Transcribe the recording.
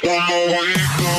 One more week.